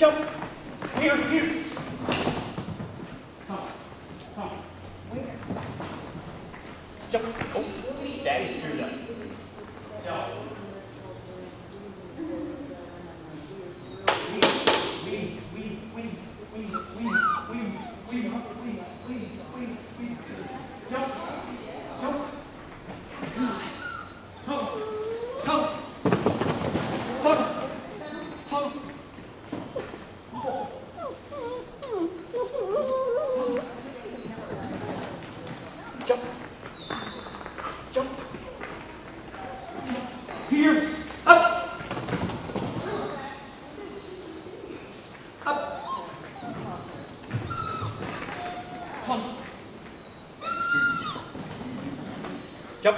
Jump. Here, here. Come, come. Jump. Oh, daddy screwed up. Chấp.